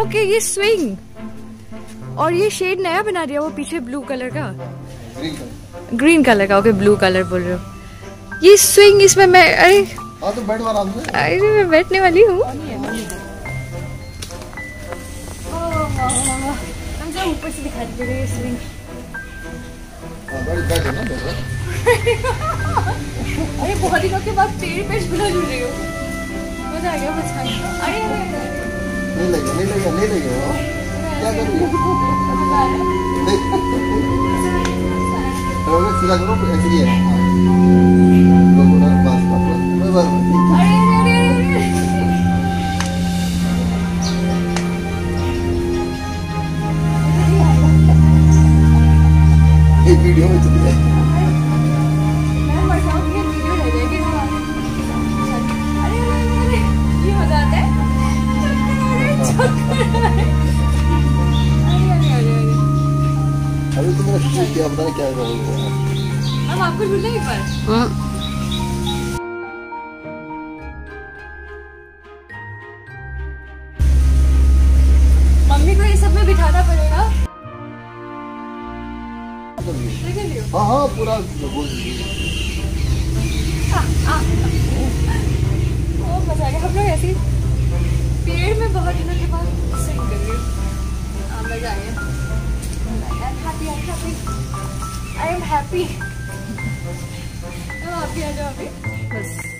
Okay ये swing और ये शेड नया बना दिया वो पीछे ब्लू कलर का. ग्रीन कलर का ओके ब्लू कलर बोल रहे हो. ये स्विंग इसमें मैं अरे हाँ तो बैठ अरे मैं बैठने वाली हूँ. ऊपर से दिखा दीजिएगा ये स्विंग हाँ अरे बहुत दिनों के बाद पेड़ पे झूला झूल रही हो। मज़ा आ गया मज़ा आ गया। अरे, नहीं लगेगा नहीं लगेगा नहीं लगेगा क्या करोगे नहीं अरे सीधा करो ऐसे ही है हाँ बस बस बस बस वीडियो में चली जाए किया पता क्या करोगे अब आपको झूलना एक बार। मम्मी को ये सब में बिठाना पड़ेगा। देख लियो। हाँ हाँ पूरा मज़ा आ गया हम लोग ऐसे पेड़ में बहुत दिनों के बाद स्विंग कर रही हूँ हाँ मज़ा आ गया happy, I'm happy. I am happy. I'm happy, I'm happy.